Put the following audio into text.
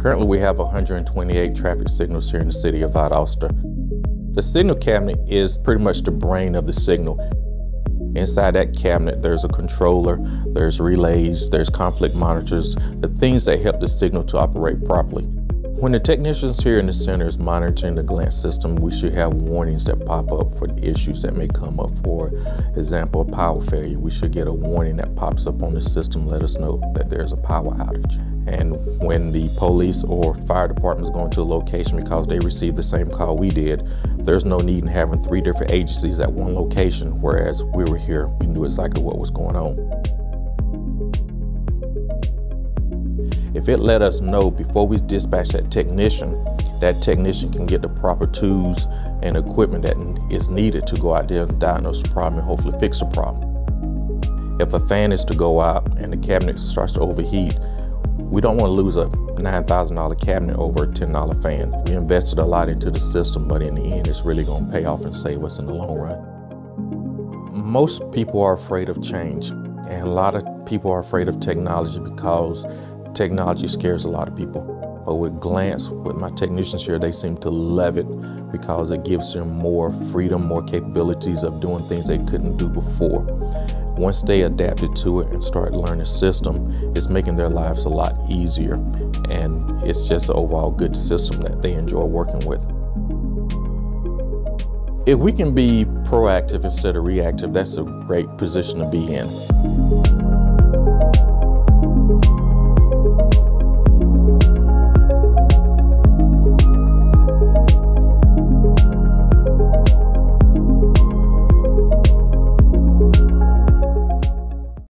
Currently, we have 128 traffic signals here in the city of Valdosta. The signal cabinet is pretty much the brain of the signal. Inside that cabinet, there's a controller, there's relays, there's conflict monitors, the things that help the signal to operate properly. When the technicians here in the center is monitoring the GLANCE system, we should have warnings that pop up for the issues that may come up. For example, a power failure, we should get a warning that pops up on the system, let us know that there's a power outage. And when the police or fire department is going to a location because they received the same call we did, there's no need in having three different agencies at one location, whereas we were here, we knew exactly what was going on. If it let us know before we dispatch that technician, that technician can get the proper tools and equipment that is needed to go out there and diagnose the problem and hopefully fix the problem. If a fan is to go out and the cabinet starts to overheat, we don't want to lose a $9,000 cabinet over a $10 fan. We invested a lot into the system, but in the end, it's really going to pay off and save us in the long run. Most people are afraid of change, and a lot of people are afraid of technology because Technology scares a lot of people. But with Glance, with my technicians here, they seem to love it because it gives them more freedom, more capabilities of doing things they couldn't do before. Once they adapted to it and start learning system, it's making their lives a lot easier. And it's just an overall good system that they enjoy working with. If we can be proactive instead of reactive, that's a great position to be in.